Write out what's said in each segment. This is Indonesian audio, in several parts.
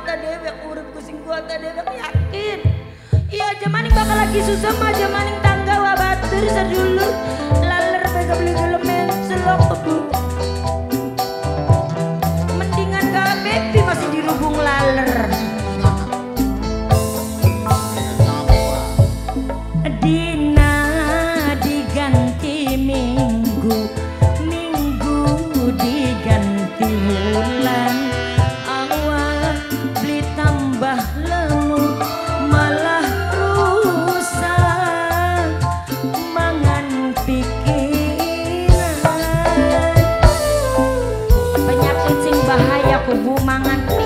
kuota dewek uripku sing kuota dewek yakin? Iya jamaning bakal lagi susah mah jamaning tangga wabatur sedulur. Laler pegel beli gelemen selok kebu kubu mangan.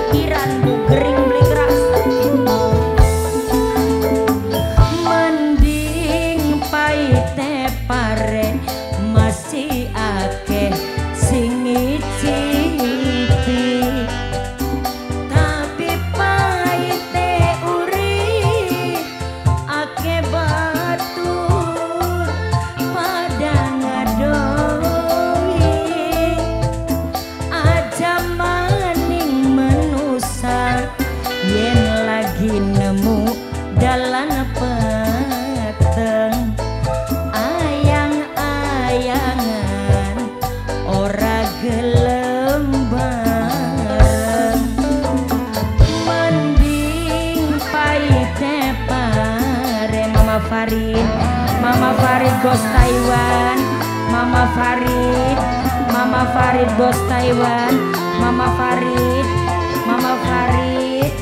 Farid Mama Farid bos Taiwan. Mama Farid Mama Farid bos Taiwan. Mama Farid Mama Farid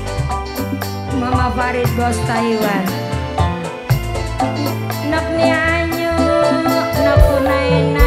Mama Farid bos Taiwan. Nak nianyu Nak kunaina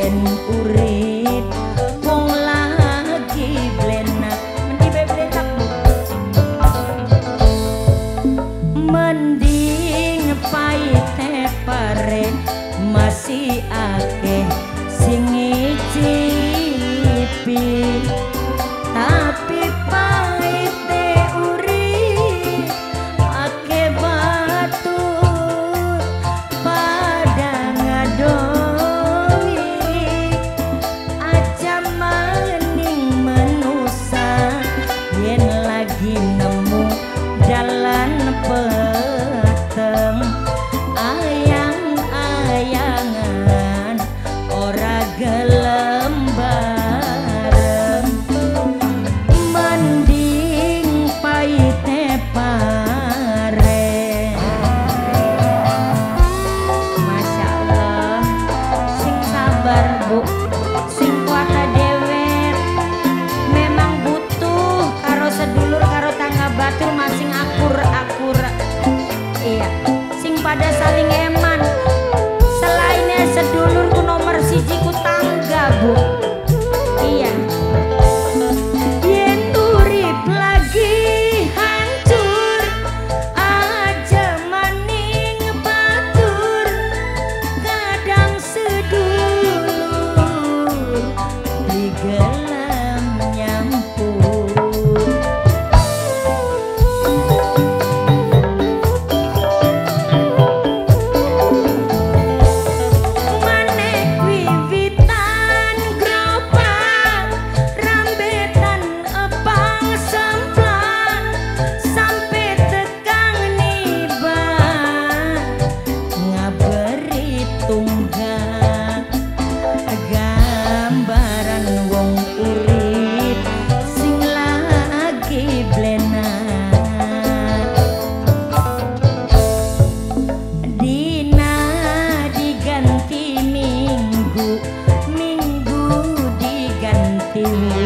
ย็นอุริต pada saling emosi you.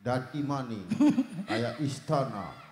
Kemudian, Umay Dati Mani, ayah istana